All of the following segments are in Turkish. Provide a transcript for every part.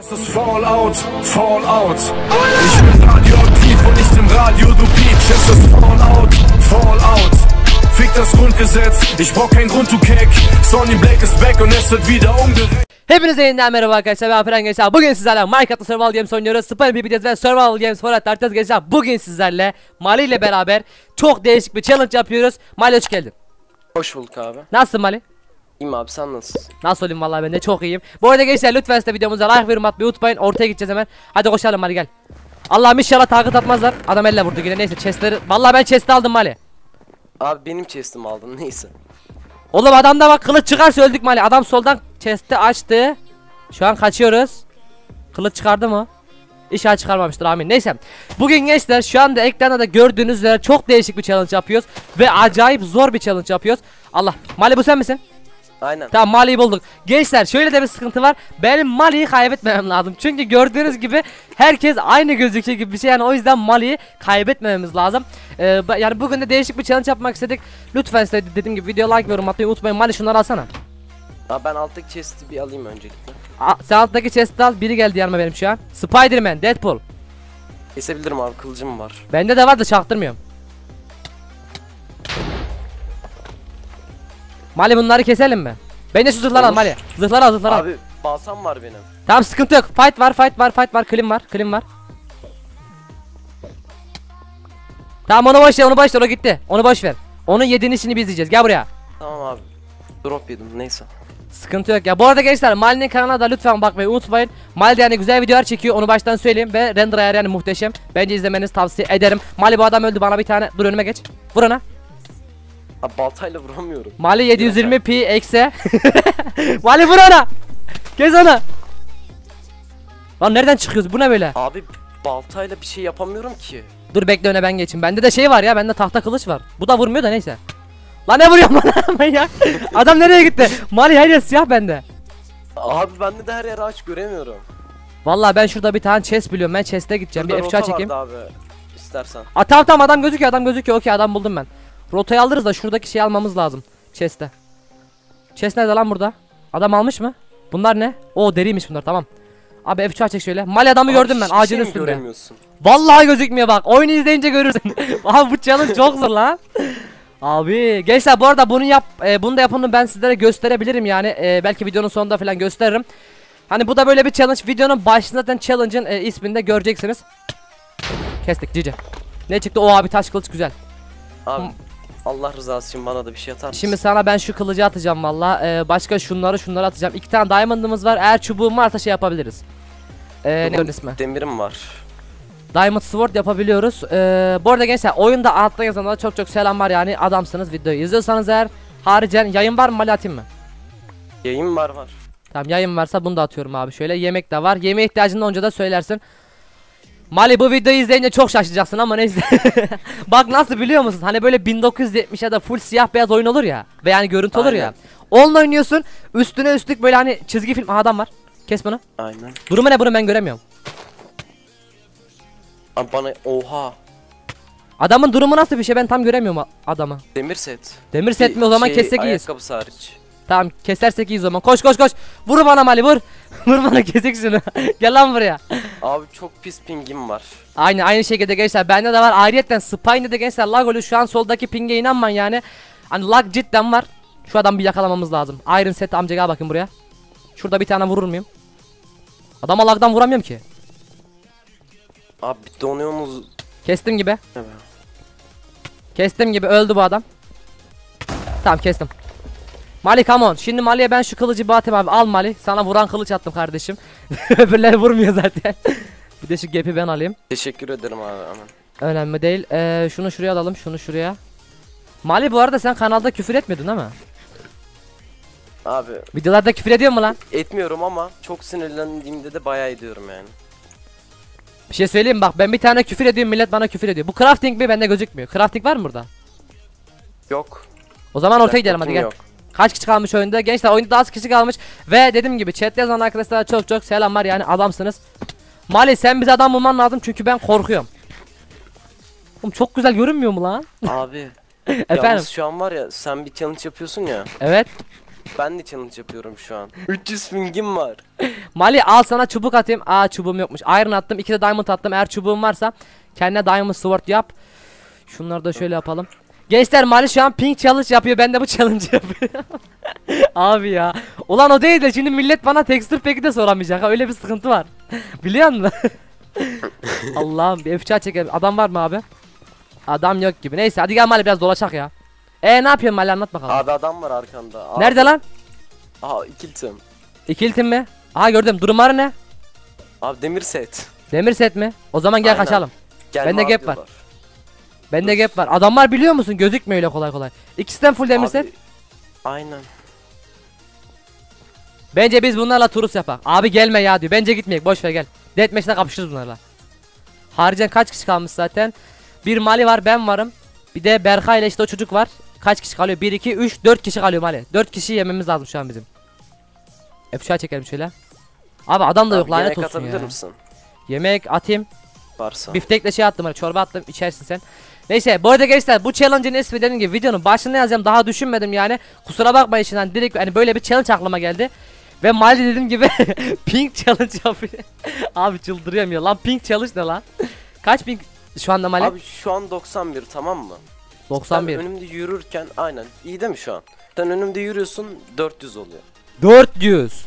Es ist Fallout, Fallout. Ich bin radioaktiv und nicht im Radio, du Peach. Es ist Fallout, Fallout. Fick das Grundgesetz, ich brauch kein Grund, du Keck. Sonny Black ist back und es wird wieder umgerechnet. Hepinize yeniden merhaba arkadaşlar ben Alperen Gençler Bugün sizlerle Minecraft'ta Survival Games oynuyoruz Spam PPT'de ve Survival Games Format Tartız Gençler Bugün sizlerle Mali ile beraber Çok değişik bir challenge yapıyoruz Mali hoş geldin Hoş bulduk abi. Nasılsın Mali? İyiyim abi sen nasılsın? Nasıl olayım vallahi ben de çok iyiyim Bu arada gençler lütfen size videomuza like verin atmayı unutmayın Ortaya gideceğiz hemen Hadi koşalım Mali gel Allah'ım inşallah takip atmazlar Adam elle vurdu yine neyse chestleri Vallahi ben chest'i aldım Mali Abi benim chest'imi aldın neyse. Oğlum adamda bak kılıç çıkarsa öldük Mali Adam soldan chest'i açtı Şu an kaçıyoruz Kılıç çıkardı mı? İnşallah çıkarmamıştır amin. Neyse. Bugün gençler şu anda ekranda da gördüğünüz üzere çok değişik bir challenge yapıyoruz. Ve acayip zor bir challenge yapıyoruz. Allah. Mali bu sen misin? Aynen. Tamam Mali'yi bulduk. Gençler şöyle de bir sıkıntı var. Benim Mali'yi kaybetmemem lazım. Çünkü gördüğünüz gibi herkes aynı gözüküyor gibi bir şey. Yani o yüzden Mali'yi kaybetmememiz lazım. Ee, yani bugün de değişik bir challenge yapmak istedik. Lütfen size dediğim gibi video like ve yorum atmayı unutmayın. Mali şunları alsana. Abi ben alttaki chest'i bir alayım öncelikle. Aa, sen alttaki chest'i al. Biri geldi yanıma benim şu an. Spiderman, Deadpool. Kesebilirim abi kılıcım var. Bende de var da çaktırmıyorum. Mali bunları keselim mi? Ben de şu zırhları al Olur. Mali. Zırhları al zırhları al. Abi baltam var benim. Tamam sıkıntı yok. Fight var fight var fight var. Klim var klim var. Tamam onu boş ver onu boş ver o gitti. Onu boş ver. Onun yediğini işini biz yiyeceğiz. Gel buraya. Tamam abi. Drop yedim neyse. Sıkıntı yok ya. Bu arada gençler Mali'nin kanalına da lütfen bakmayı unutmayın. Mali de yani güzel videolar çekiyor. Onu baştan söyleyeyim ve render ayarı yani muhteşem. Bence izlemenizi tavsiye ederim. Mali bu adam öldü bana bir tane. Dur önüme geç. Vur ona. Abi baltayla vuramıyorum. Mali 720p eksi. Mali vur ona. Kes onu. Lan nereden çıkıyoruz? Bu ne böyle? Abi baltayla bir şey yapamıyorum ki. Dur bekle öne ben geçeyim. Bende de şey var ya. Bende tahta kılıç var. Bu da vurmuyor da neyse. Lan ne vuruyor bana manyak? Adam nereye gitti? Mali her yer siyah bende. Abi bende de her yer ağaç göremiyorum. Vallahi ben şurada bir tane chest biliyorum. Ben chest'e gideceğim. Burada bir F3 rota çekeyim. abi. İstersen. Aa tamam tamam adam gözüküyor adam gözüküyor. Okey adam buldum ben. Rotayı alırız da şuradaki şeyi almamız lazım. Chest'e. Chest nerede lan burada? Adam almış mı? Bunlar ne? Oo deriymiş bunlar tamam. Abi F3 çek şöyle. Mali adamı Abi gördüm ben ağacın şey üstünde. göremiyorsun. Vallahi gözükmüyor bak. Oyunu izleyince görürsün. Abi bu challenge çok zor lan. Abi gençler bu arada bunu yap e, bunu da yapını ben sizlere gösterebilirim yani e, belki videonun sonunda falan gösteririm. Hani bu da böyle bir challenge. Videonun başında zaten challenge'ın e, ismini de göreceksiniz. Kestik cici. Ne çıktı? O abi taş kılıç güzel. Abi Allah rızası için bana da bir şey atar mısın? Şimdi sana ben şu kılıcı atacağım valla. Ee, başka şunları şunları atacağım. İki tane diamond'ımız var. Eğer çubuğum varsa şey yapabiliriz. Ee, ne ismi? Demirim var. Diamond Sword yapabiliyoruz. Ee, bu arada gençler oyunda altta yazanlara çok çok selam var yani adamsınız videoyu izliyorsanız eğer haricen yayın var mı Mali atayım mı? Yayın var var. Tamam yayın varsa bunu da atıyorum abi şöyle yemek de var. Yemeğe ihtiyacını önce de söylersin. Mali bu videoyu izleyince çok şaşıracaksın ama neyse. Bak nasıl biliyor musun? Hani böyle 1970 ya da full siyah beyaz oyun olur ya. Ve yani görüntü olur ya. Onunla oynuyorsun. Üstüne üstlük böyle hani çizgi film. Aha adam var. Kes bunu. Aynen. Durumu ne bunun ben göremiyorum. Abi bana oha. Adamın durumu nasıl bir şey ben tam göremiyorum a- adamı. Demir set. Demir set mi o zaman Şey, kessek iyiyiz. Ayakkabısı hariç. Tamam kesersek o zaman. Koş koş koş. Vur bana Mali vur. vur bana kesik şunu. Gel lan buraya. Abi çok pis pingim var. Aynı aynı şekilde gençler bende de var. Ayrıyetten Spine'de de gençler lag oluyor. Şu an soldaki pinge inanmayın yani. Hani lag cidden var. Şu adamı bir yakalamamız lazım. Iron set amca gel bakın buraya. Şurada bir tane vurur muyum? Adama lagdan vuramıyorum ki. Abi donuyorsunuz. Kestim gibi. Be? Kestim gibi öldü bu adam. Tamam kestim. Mali come on. Şimdi Mali'ye ben şu kılıcı bir atayım abi. Al Mali. Sana vuran kılıç attım kardeşim. Öbürleri vurmuyor zaten. bir de şu gap'i ben alayım. Teşekkür ederim abi hemen. Önemli değil. Ee, şunu şuraya alalım. Şunu şuraya. Mali bu arada sen kanalda küfür etmiyordun değil mi? Abi Videolarda küfür ediyor mu lan? etmiyorum ama çok sinirlendiğimde de bayağı ediyorum yani. Bir şey söyleyeyim mi? bak ben bir tane küfür ediyorum millet bana küfür ediyor. Bu crafting mi bende gözükmüyor. Crafting var mı burada? Yok. O zaman ortaya gidelim hadi Laptopum gel. Yok. Kaç kişi kalmış oyunda? Gençler oyunda daha az kişi kalmış. Ve dediğim gibi chat yazan arkadaşlara çok çok selamlar yani adamsınız. Mali sen bize adam bulman lazım çünkü ben korkuyorum. Oğlum çok güzel görünmüyor mu lan? Abi Efendim? yalnız şu an var ya sen bir challenge yapıyorsun ya. Evet. Ben de challenge yapıyorum şu an. 300 pingim var. Mali al sana çubuk atayım. Aa çubuğum yokmuş. Iron attım. iki de diamond attım. Eğer çubuğun varsa kendine diamond sword yap. Şunları da şöyle yapalım. Gençler Mali şu an pink challenge yapıyor. Ben de bu challenge yapıyorum. Abi ya. Ulan o değil de şimdi millet bana texture pack'i de soramayacak. ha. Öyle bir sıkıntı var. Biliyor musun? Allah'ım bir F çekelim. Adam var mı abi? Adam yok gibi. Neyse hadi gel Mali biraz dolaşak ya. E ne yapıyorsun Mali anlat bakalım. Abi adam var arkanda. Abi. Nerede lan? Aha ikiltim. İkiltin mi? Aha gördüm. Durumları ne? Abi demir set. Demir set mi? O zaman gel Aynen. kaçalım. Gelme Bende gap var. diyorlar. Bende gap var. Adamlar biliyor musun? Gözükmüyor öyle kolay kolay. İkisinden full demir set. Aynen. Bence biz bunlarla turus yapak. Abi gelme ya diyor. Bence gitmeyek. Boş ver gel. Deathmatch'te kapışırız bunlarla. Haricen kaç kişi kalmış zaten? Bir Mali var, ben varım. Bir de Berkay ile işte o çocuk var. Kaç kişi kalıyor? 1 2 3 4 kişi kalıyor Mali. 4 kişi yememiz lazım şu an bizim. F çekelim şöyle. Abi adam da yok Abi, lanet yemek olsun ya. misin? Yemek atayım. Varsa. Biftekle şey attım hani çorba attım içersin sen. Neyse bu arada gençler bu challenge'ın ismi dediğim gibi videonun başında yazacağım daha düşünmedim yani. Kusura bakmayın şimdi hani direkt hani böyle bir challenge aklıma geldi. Ve Mali dediğim gibi pink challenge yapıyor. Abi çıldırıyorum ya lan pink challenge ne lan? Kaç pink şu anda Mali? Abi şu an 91 tamam mı? 91. Sen önümde yürürken aynen. İyi değil mi şu an? Sen önümde yürüyorsun 400 oluyor. 400.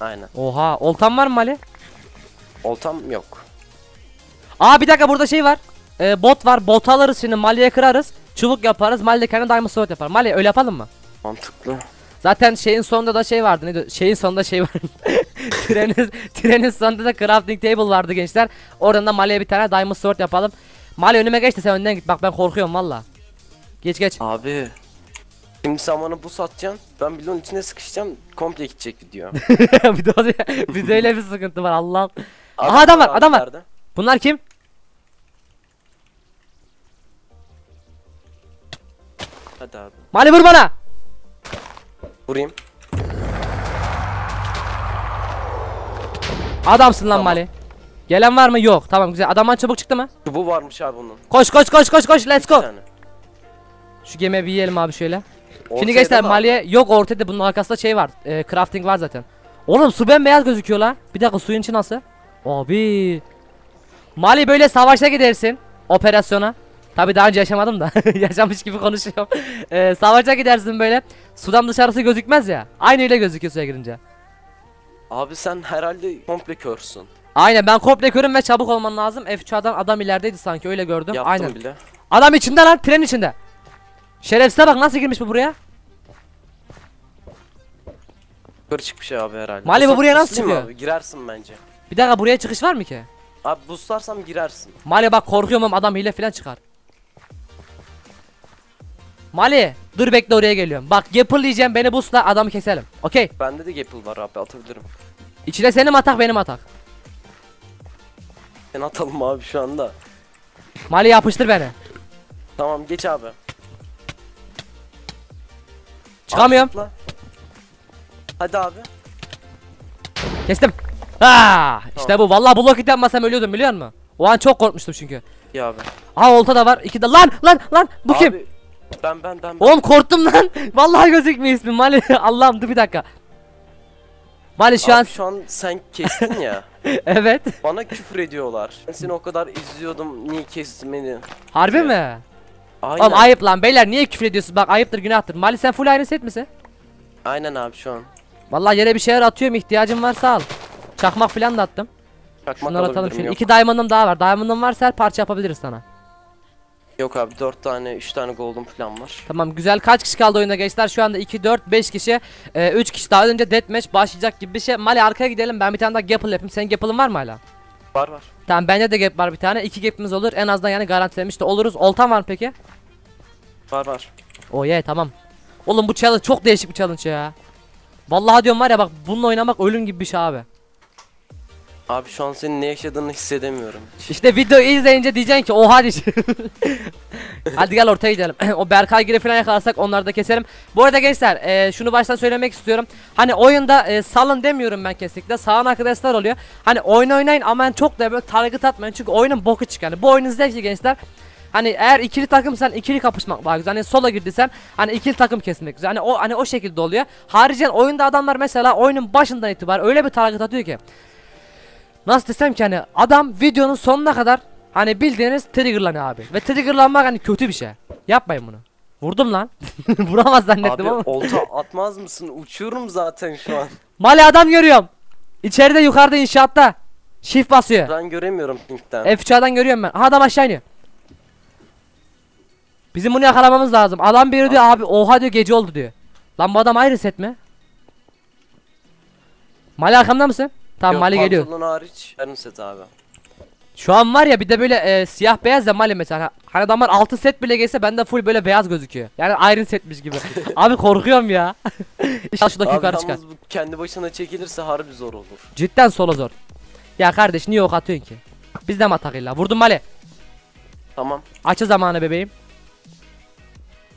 Aynen. Oha oltan var mı Mali? Oltam yok. Aa bir dakika burada şey var. Ee, bot var bot alırız şimdi Mali'ye kırarız. Çubuk yaparız Mali de kendi diamond sword yapar. Mali öyle yapalım mı? Mantıklı. Zaten şeyin sonunda da şey vardı. Neydi? Şeyin sonunda şey var. trenin, trenin sonunda da crafting table vardı gençler. Oradan da Mali'ye bir tane diamond sword yapalım. Mali önüme geç de sen önden git. Bak ben korkuyorum valla. Geç geç. Abi. Şimdi sen bana bu satacaksın. Ben bloğun içine sıkışacağım. Komple gidecek video. bir de bir de öyle bir sıkıntı var Allah. Aha, adam var, adam var. nerede? Bunlar kim? Hadi abi. Mali vur bana. Vurayım. Adamsın lan Tamam. Mali. Gelen var mı? Yok. Tamam güzel. Adamdan çabuk çıktı mı? Bu varmış abi bunun. Koş koş koş koş koş. Let's go. Şu gemiye bir yiyelim abi şöyle. Şimdi Ortaya gençler da var. Mali'ye yok ortada bunun arkasında şey var. E, crafting var zaten. Oğlum su bembeyaz gözüküyor la. Bir dakika suyun içi nasıl? Abi. Mali böyle savaşa gidersin. Operasyona. Tabi daha önce yaşamadım da. Yaşamış gibi konuşuyorum. E, savaşa gidersin böyle. Sudan dışarısı gözükmez ya. Aynı öyle gözüküyor suya girince. Abi sen herhalde komple körsün. Aynen ben komple körüm ve çabuk olman lazım. F3'dan adam ilerideydi sanki öyle gördüm. Yaptım Aynen. bile. Adam içinde lan tren içinde. Şerefsize bak nasıl girmiş bu buraya. Yukarı çıkmış abi herhalde. Mali bu buraya nasıl çıkıyor? Abi? Girersin bence. Bir dakika buraya çıkış var mı ki? Abi buslarsam girersin. Mali bak korkuyorum adam hile falan çıkar. Mali dur bekle oraya geliyorum. Bak Gapple diyeceğim beni busla adamı keselim. Okey. Bende de gapple var abi atabilirim. İçine senin atak benim atak. Sen atalım abi şu anda. Mali yapıştır beni. Tamam geç abi. Çıkamıyorum. Abi. Hadi abi. Kestim. Ha, işte bu. Vallahi blok yapmasam ölüyordum biliyor musun? O an çok korkmuştum çünkü. Ya abi. Aha olta da var. İki de lan lan lan bu kim? Ben ben ben. ben. Oğlum korktum lan. Vallahi gözükmüyor ismim Mali. Allah'ım dur bir dakika. Mali şu Abi an şu an sen kestin ya. evet. Bana küfür ediyorlar. Ben seni o kadar izliyordum. Niye kestin beni? Harbi mi? Aynen. Oğlum ayıp lan beyler niye küfür ediyorsun? Bak ayıptır günahtır. Mali sen full aynı set misin? Aynen abi şu an. Vallahi yere bir şeyler atıyorum ihtiyacım varsa al. Çakmak falan da attım. Çakmak Şunları atalım şimdi. yok. İki diamond'ım daha var. Diamond'ım varsa her parça yapabiliriz sana. Yok abi 4 tane 3 tane golden falan var. Tamam güzel. Kaç kişi kaldı oyunda gençler? Şu anda 2, 4, 5 kişi. 3 kişi daha önce deathmatch başlayacak gibi bir şey. Mali arkaya gidelim. Ben bir tane daha gapple yapayım. Senin gapple'ın var mı hala? Var var. Tamam bende de gap var bir tane. İki gap'imiz olur. En azından yani garantilemiş de oluruz. Oltan var mı peki? Var var. Oh yeah tamam. Oğlum bu challenge çok değişik bir challenge ya. Vallahi diyorum var ya bak bununla oynamak ölüm gibi bir şey abi. Abi şu an senin ne yaşadığını hissedemiyorum. İşte videoyu izleyince diyeceksin ki oha diyeceksin. Hadi gel ortaya gidelim. o Berkay Giri falan yakalarsak onları da keserim. Bu arada gençler e, şunu baştan söylemek istiyorum. Hani oyunda e, salın demiyorum ben kesinlikle. Sağın arkadaşlar oluyor. Hani oyun oynayın ama çok da böyle target atmayın. Çünkü oyunun boku çıkıyor. Yani bu oyunun zevki gençler. Hani eğer ikili takımsan ikili kapışmak daha güzel. Hani sola girdiysen hani ikili takım kesmek güzel. Hani o hani o şekilde oluyor. Haricen oyunda adamlar mesela oyunun başından itibaren öyle bir target atıyor ki. Nasıl desem ki hani adam videonun sonuna kadar hani bildiğiniz triggerlanıyor abi. Ve triggerlanmak hani kötü bir şey. Yapmayın bunu. Vurdum lan. Vuramaz zannettim Abi ama. olta atmaz mısın? Uçuyorum zaten şu an. Mali adam görüyorum. İçeride yukarıda inşaatta. Shift basıyor. Ben göremiyorum pinkten. F3'den görüyorum ben. Aha adam aşağı iniyor. Bizim bunu yakalamamız lazım. Adam biri diyor abi oha diyor gece oldu diyor. Lan bu adam ayrı set mi? Mali arkamda mısın? Tamam Yok, Mali geliyor. Pantolon hariç yarım set abi. Şu an var ya bir de böyle e, siyah beyaz da Mali mesela. Hani adamlar 6 set bile gelse bende full böyle beyaz gözüküyor. Yani Iron setmiş gibi. abi korkuyorum ya. İnşallah şuradaki yukarı çıkar. bu kendi başına çekilirse harbi zor olur. Cidden solo zor. Ya kardeş niye ok atıyorsun ki? Biz de mi atak illa? Vurdum Mali. Tamam. Açı zamanı bebeğim.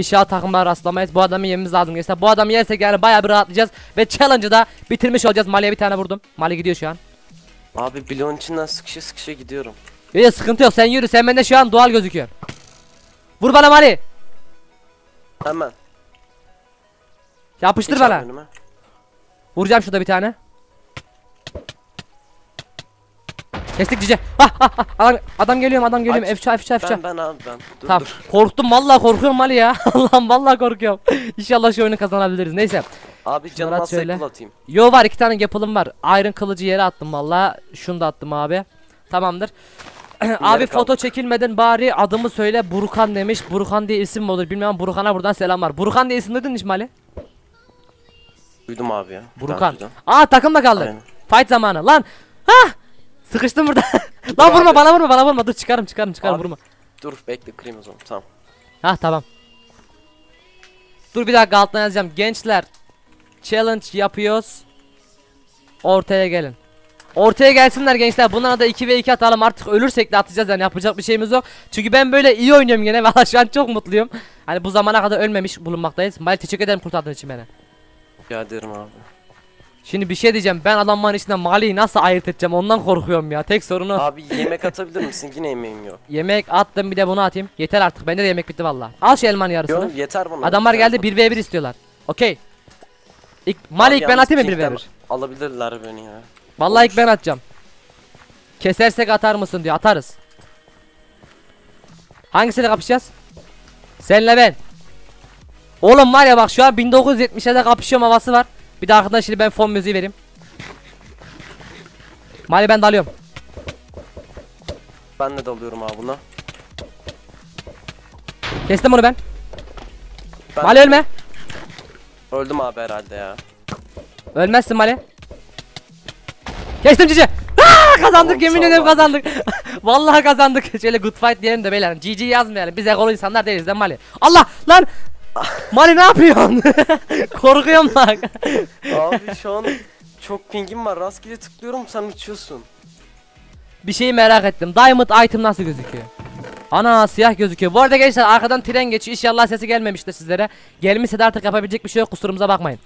İnşallah takımlara rastlamayız. Bu adamı yememiz lazım gençler. Bu adamı yersek yani bayağı bir rahatlayacağız. Ve challenge'ı da bitirmiş olacağız. Mali'ye bir tane vurdum. Mali gidiyor şu an. Abi bloğun içinden sıkışa sıkışa gidiyorum. Yok, sıkıntı yok. Sen yürü. Sen bende şu an doğal gözüküyor. Vur bana Mali. Hemen. Yapıştır Geç bana. Vuracağım şurada bir tane. Kestik cice. Ha, ha, ha. Adam, adam geliyorum adam geliyorum. Aç. Efça efça efça. Ben ben abi ben. Dur Tamam. dur. Korktum vallahi korkuyorum Ali ya. Allah'ım vallahi korkuyorum. İnşallah şu oyunu kazanabiliriz. Neyse. Abi canım cycle atayım. Yo var iki tane yapılım var. Iron kılıcı yere attım valla. Şunu da attım abi. Tamamdır. abi foto kaldık. çekilmeden bari adımı söyle Burkan demiş. Burkan diye isim mi olur bilmiyorum. Burkan'a buradan selamlar. Burkan diye isim duydun mu İsmail'i? Duydum abi ya. Burkan. Aa takımda kaldı. Aynen. Fight zamanı. Lan. Ha! Sıkıştım burada. Lan vurma abi. bana vurma bana vurma. Dur çıkarım çıkarım çıkarım Abi. vurma. Dur bekle kırayım o zaman. Tamam. Ha tamam. Dur bir dakika altına yazacağım. Gençler challenge yapıyoruz. Ortaya gelin. Ortaya gelsinler gençler. Bundan da 2 ve 2 atalım. Artık ölürsek de atacağız yani yapacak bir şeyimiz yok. Çünkü ben böyle iyi oynuyorum gene. Valla şu an çok mutluyum. Hani bu zamana kadar ölmemiş bulunmaktayız. Mali teşekkür ederim kurtardığın için beni. Rica ederim abi. Şimdi bir şey diyeceğim. Ben adamların içinden Mali'yi nasıl ayırt edeceğim? Ondan korkuyorum ya. Tek sorunu Abi yemek atabilir misin? Yine yemeğim yok. yemek attım bir de bunu atayım. Yeter artık. Bende de yemek bitti valla. Al şu elmanın yarısını. Yok yeter bana. Adamlar geldi bana. 1v1 istiyorlar. Okey. İlk Mali ilk ben atayım mı pinkten 1v1? Alabilirler beni ya. Vallahi ilk ben atacağım. Kesersek atar mısın diyor. Atarız. Hangisiyle kapışacağız? Senle ben. Oğlum var ya bak şu an 1970'lerde kapışıyorum havası var. Bir de arkadan şimdi ben fon müziği vereyim. Mali ben dalıyorum. Ben de dalıyorum abi buna. Kestim onu ben. Ben Mali ölme. Öldüm abi herhalde ya. Ölmezsin Mali. Kestim cici. Aa, kazandık Tamam, yemin ederim kazandık. Vallahi kazandık. Şöyle good fight diyelim de beyler. GG yazmayalım. Biz egolu insanlar değiliz değil mi Mali? Allah lan. Mali ne yapıyorsun? Korkuyorum bak. Abi şu an çok pingim var. Rastgele tıklıyorum sen uçuyorsun. Bir şeyi merak ettim. Diamond item nasıl gözüküyor? Ana siyah gözüküyor. Bu arada gençler arkadan tren geçiyor. İnşallah sesi gelmemiştir sizlere. Gelmişse de artık yapabilecek bir şey yok. Kusurumuza bakmayın.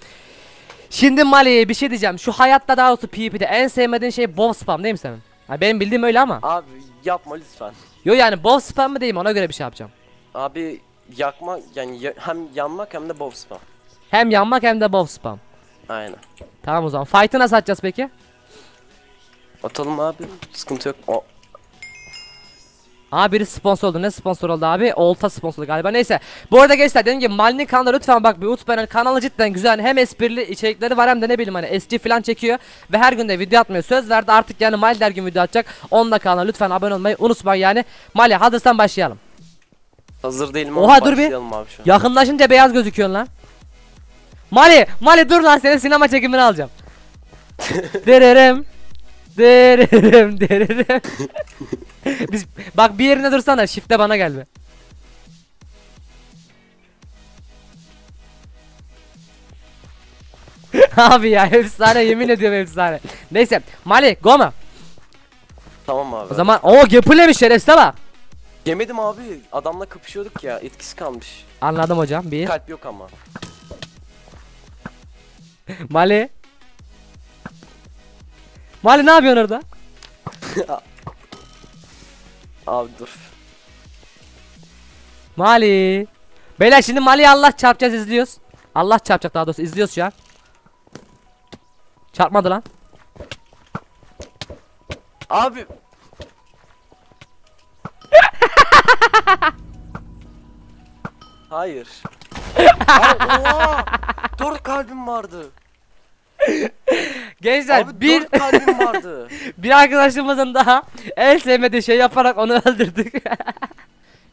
Şimdi Mali bir şey diyeceğim. Şu hayatta daha doğrusu PvP'de en sevmediğin şey bow spam değil mi senin? Ha, benim bildiğim öyle ama. Abi yapma lütfen. Yo yani bow spam mı mi ona göre bir şey yapacağım. Abi yakma yani ya- hem yanmak hem de bow spam. Hem yanmak hem de bow spam. Aynen. Tamam o zaman. Fight'ı nasıl atacağız peki? Atalım abi. Sıkıntı yok. O, Aa biri sponsor oldu. Ne sponsor oldu abi? Olta sponsoru galiba. Neyse. Bu arada gençler dediğim gibi Mali'nin kanalı lütfen bak bir unutmayın. Kanalı cidden güzel. Hem esprili içerikleri var hem de ne bileyim hani SG falan çekiyor. Ve her gün de video atmıyor. Söz verdi artık yani Mali her gün video atacak. Onunla kanala lütfen abone olmayı unutmayın yani. Mali hazırsan başlayalım. Hazır değilim Oha, dur bir. başlayalım abi şu an. Yakınlaşınca beyaz gözüküyorsun lan. Mali, Mali dur lan senin sinema çekimini alacağım. Dererim. Dererim, dererim. Biz bak bir yerine dursana, shift'te bana gelme. Abi ya efsane yemin ediyorum efsane. Neyse Mali Goma. Tamam abi. O zaman o geplemiş şerefsize bak. Yemedim abi. Adamla kapışıyorduk ya. Etkisi kalmış. Anladım hocam bir. Kalp yok ama. Mali. Mali ne yapıyorsun orada? Abi dur. Mali. Beyler şimdi Mali'yi Allah çarpacağız izliyoruz. Allah çarpacak daha doğrusu izliyoruz şu an. Çarpmadı lan. Abi. Hayır. Ay, oha! Dört kalbim vardı. Gençler Abi bir dört kalbim vardı. bir arkadaşımızın daha el sevmediği şey yaparak onu öldürdük.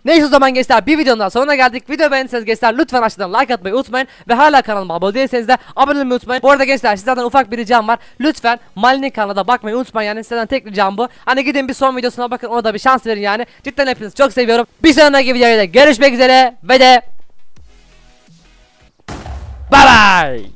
Neyse o zaman gençler bir videonun daha sonuna geldik. Video beğendiyseniz gençler lütfen aşağıdan like atmayı unutmayın. Ve hala kanalıma abone değilseniz de abone olmayı unutmayın. Bu arada gençler sizlerden ufak bir ricam var. Lütfen Mali'nin kanalına da bakmayı unutmayın yani sizden tek ricam bu. Hani gidin bir son videosuna bakın ona da bir şans verin yani. Cidden hepinizi çok seviyorum. Bir sonraki videoda görüşmek üzere ve de Bye bye.